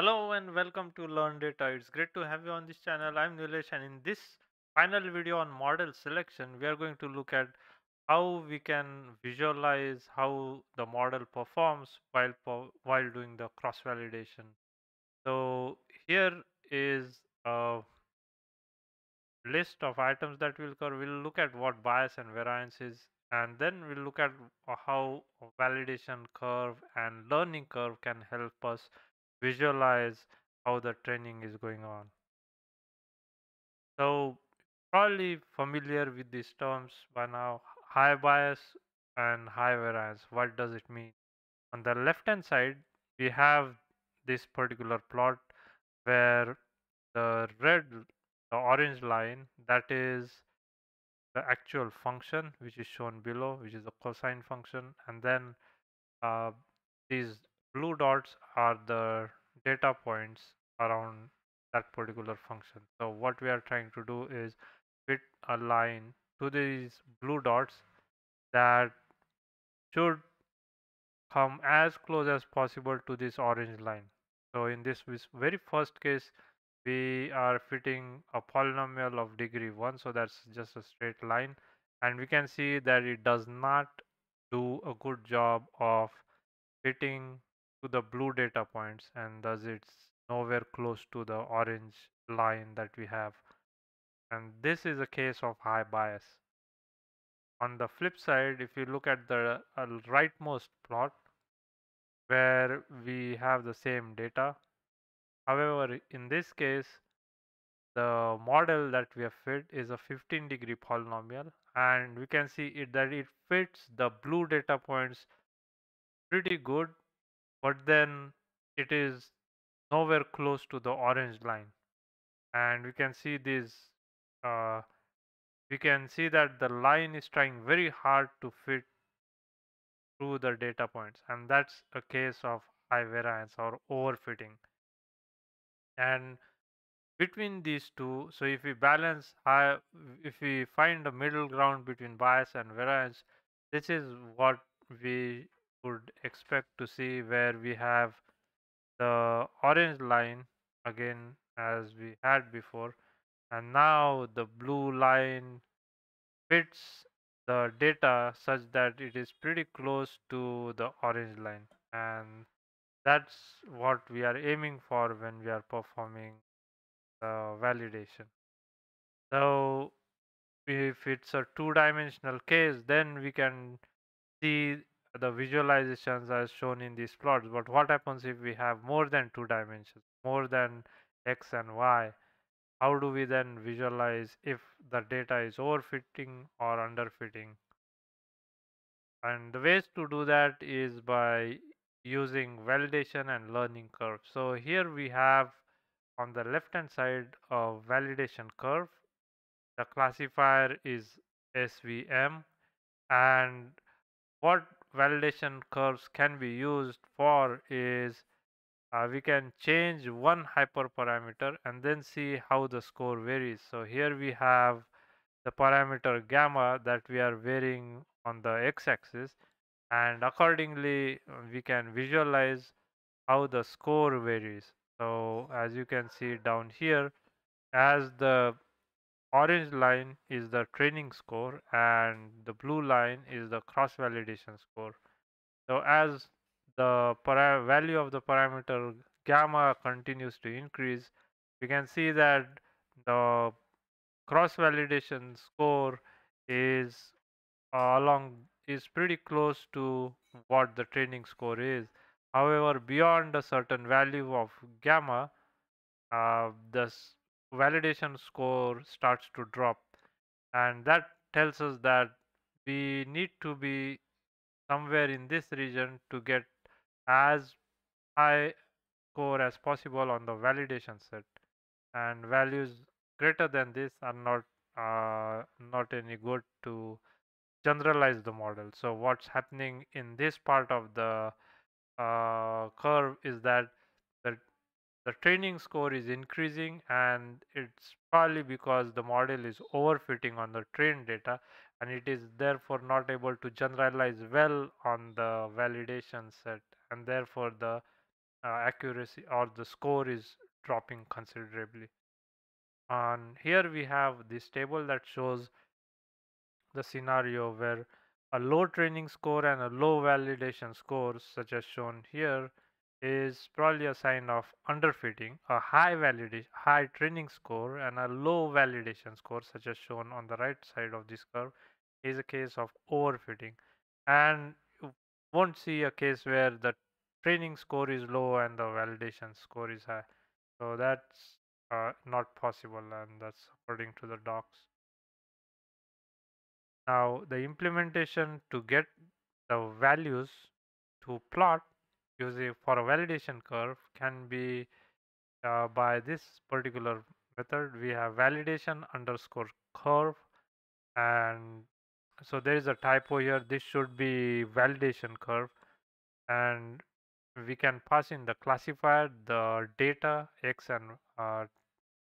Hello and welcome to Learn Data. It's great to have you on this channel. I'm Nilesh and in this final video on model selection, we are going to look at how we can visualize how the model performs while while doing the cross validation. So here is a list of items that we'll cover. We'll look at what bias and variance is and then we'll look at how validation curve and learning curve can help us visualize how the training is going on. So probably familiar with these terms by now. High bias and high variance. What does it mean? On the left hand side, we have this particular plot where the red, the orange line, that is the actual function which is shown below, which is the cosine function, and then uh, these blue dots are the data points around that particular function. So what we are trying to do is fit a line to these blue dots that should come as close as possible to this orange line. So in this very first case, we are fitting a polynomial of degree 1, so that's just a straight line. And we can see that it does not do a good job of fitting to the blue data points and thus it's nowhere close to the orange line that we have. And this is a case of high bias. On the flip side if you look at the uh, rightmost plot where we have the same data however in this case the model that we have fit is a 15 degree polynomial and we can see it that it fits the blue data points pretty good but then it is nowhere close to the orange line. And we can see this uh, we can see that the line is trying very hard to fit through the data points and that's a case of high variance or overfitting. And between these two so if we balance high if we find a middle ground between bias and variance this is what we would expect to see where we have the orange line again as we had before. And now the blue line fits the data such that it is pretty close to the orange line. And that's what we are aiming for when we are performing the validation. So if it's a two-dimensional case then we can see the visualizations as shown in these plots but what happens if we have more than two dimensions more than x and y? How do we then visualize if the data is overfitting or underfitting? And the ways to do that is by using validation and learning curve. So here we have on the left hand side a validation curve. The classifier is svm and what validation curves can be used for is uh, we can change one hyperparameter and then see how the score varies. So here we have the parameter gamma that we are varying on the x-axis and accordingly we can visualize how the score varies. So as you can see down here as the orange line is the training score and the blue line is the cross validation score. So as the value of the parameter gamma continues to increase, we can see that the cross validation score is uh, along is pretty close to what the training score is. However, beyond a certain value of gamma, uh, the validation score starts to drop. And that tells us that we need to be somewhere in this region to get as high score as possible on the validation set. And values greater than this are not uh, not any good to generalize the model. So what's happening in this part of the uh, curve is that the training score is increasing and it's probably because the model is overfitting on the trained data and it is therefore not able to generalize well on the validation set and therefore the uh, accuracy or the score is dropping considerably. And here we have this table that shows the scenario where a low training score and a low validation score, such as shown here, is probably a sign of underfitting. A high validation, high training score and a low validation score, such as shown on the right side of this curve, is a case of overfitting. And you won't see a case where the training score is low and the validation score is high. So that's uh, not possible, and that's according to the docs. Now, the implementation to get the values to plot using for a validation curve can be uh, by this particular method. We have validation underscore curve, and so there is a typo here. This should be validation curve, and we can pass in the classifier, the data, x and uh,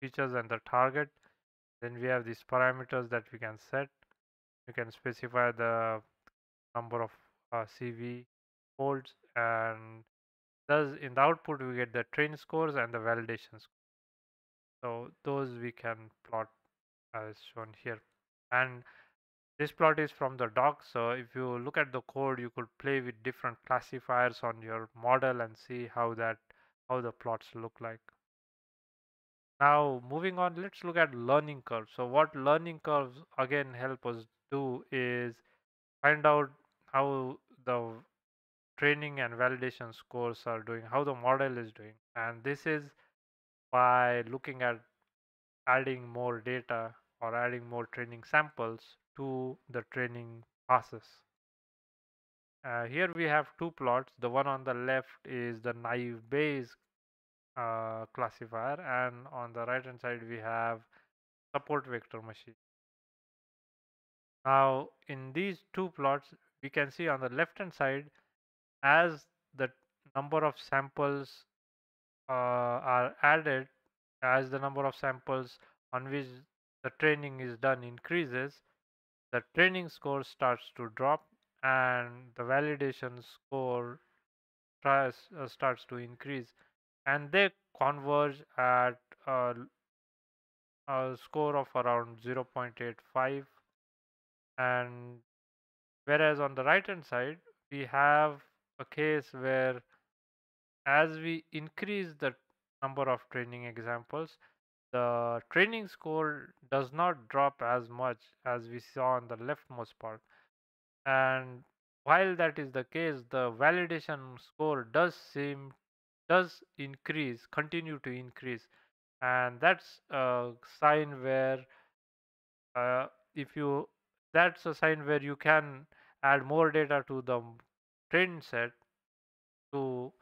features and the target. Then we have these parameters that we can set. We can specify the number of uh, CV folds and thus in the output we get the train scores and the validation scores. So those we can plot as shown here. And this plot is from the doc. So if you look at the code, you could play with different classifiers on your model and see how that how the plots look like. Now moving on, let's look at learning curves. So what learning curves again help us do is find out how the training and validation scores are doing, how the model is doing. And this is by looking at adding more data or adding more training samples to the training process. Uh, here we have two plots. The one on the left is the naive Bayes uh, classifier and on the right hand side we have support vector machine. Now in these two plots we can see on the left hand side as the number of samples uh, are added as the number of samples on which the training is done increases the training score starts to drop and the validation score tries, uh, starts to increase. And they converge at a, a score of around 0.85 and whereas on the right hand side we have a case where as we increase the number of training examples the training score does not drop as much as we saw on the leftmost part. And while that is the case the validation score does seem does increase continue to increase. And that's a sign where uh, if you that's a sign where you can add more data to the train set to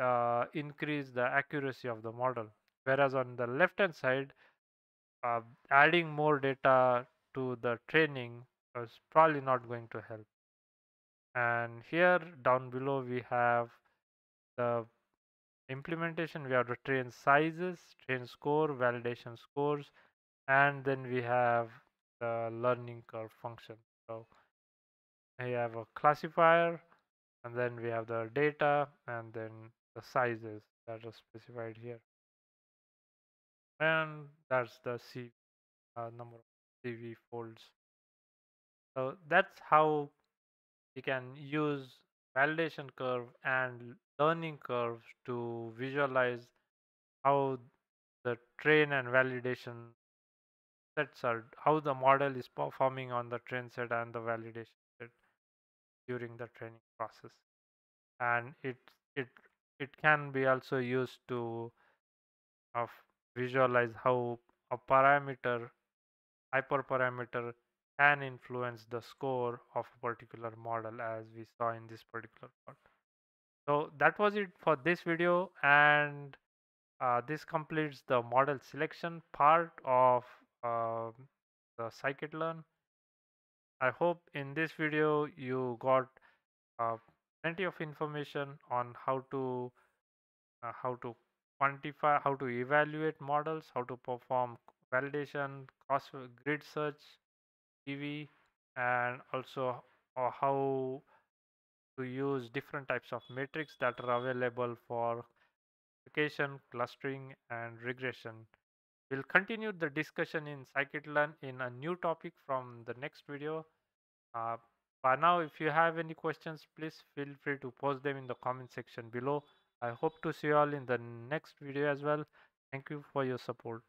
uh, increase the accuracy of the model. Whereas on the left hand side uh, adding more data to the training is probably not going to help. And here down below we have the implementation. We have the train sizes train score validation scores and then we have the learning curve function. So we have a classifier and then we have the data and then the sizes that are specified here. And that's the C uh, number of CV folds. So that's how you can use validation curve and learning curves to visualize how the train and validation sets are how the model is performing on the train set and the validation during the training process and it it it can be also used to of visualize how a parameter hyperparameter can influence the score of a particular model as we saw in this particular part. So that was it for this video and uh, this completes the model selection part of uh, the scikit-learn. I hope in this video you got uh, plenty of information on how to uh, how to quantify, how to evaluate models, how to perform validation, cross grid search, CV, and also uh, how to use different types of metrics that are available for classification, clustering, and regression. We'll continue the discussion in scikit-learn in a new topic from the next video. Uh, by now, if you have any questions, please feel free to post them in the comment section below. I hope to see you all in the next video as well. Thank you for your support.